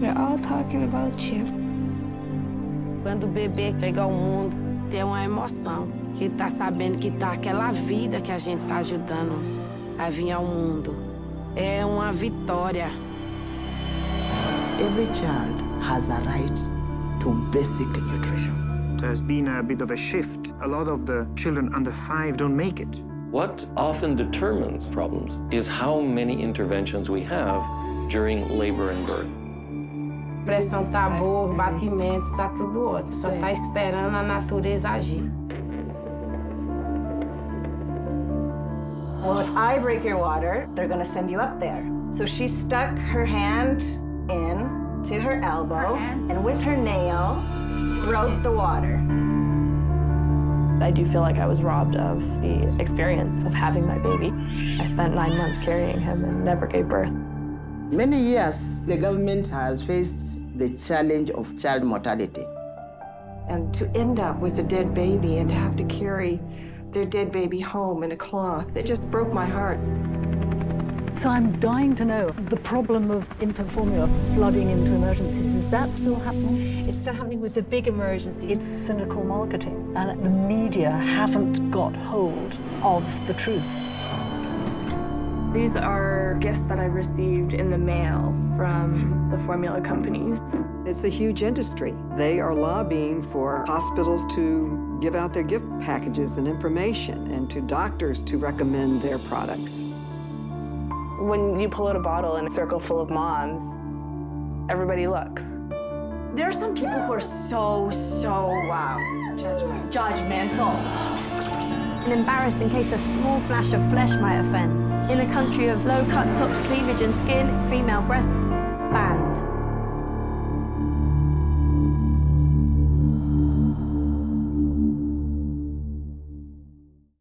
We're all talking about you. Quando o bebê chega ao mundo, tem uma emoção. Que tá sabendo que tá aquela vida que a gente tá ajudando a vir ao mundo. É uma vitória. Every child has a right to basic nutrition. There's been a bit of a shift. A lot of the children under five don't make it. What often determines problems is how many interventions we have during labor and birth. Pressão tá boa, batimento, tá tudo ótimo. Só tá esperando a natureza agir. Well, if I break your water, they're gonna send you up there. So she stuck her hand in to her elbow and with her nail broke the water. I do feel like I was robbed of the experience of having my baby. I spent nine months carrying him and never gave birth. Many years, the government has faced the challenge of child mortality. And to end up with a dead baby and have to carry their dead baby home in a cloth, it just broke my heart. So I'm dying to know the problem of infant formula flooding into emergencies. Is that still happening? It's still happening with the big emergencies. It's cynical marketing, and the media haven't got hold of the truth. These are gifts that I received in the mail from the formula companies. It's a huge industry. They are lobbying for hospitals to give out their gift packages and information and to doctors to recommend their products. When you pull out a bottle in a circle full of moms, everybody looks. There are some people who are so, so, wow, judgmental. judgmental. And embarrassed in case a small flash of flesh might offend. In a country of low-cut tops, cleavage and skin, female breasts banned.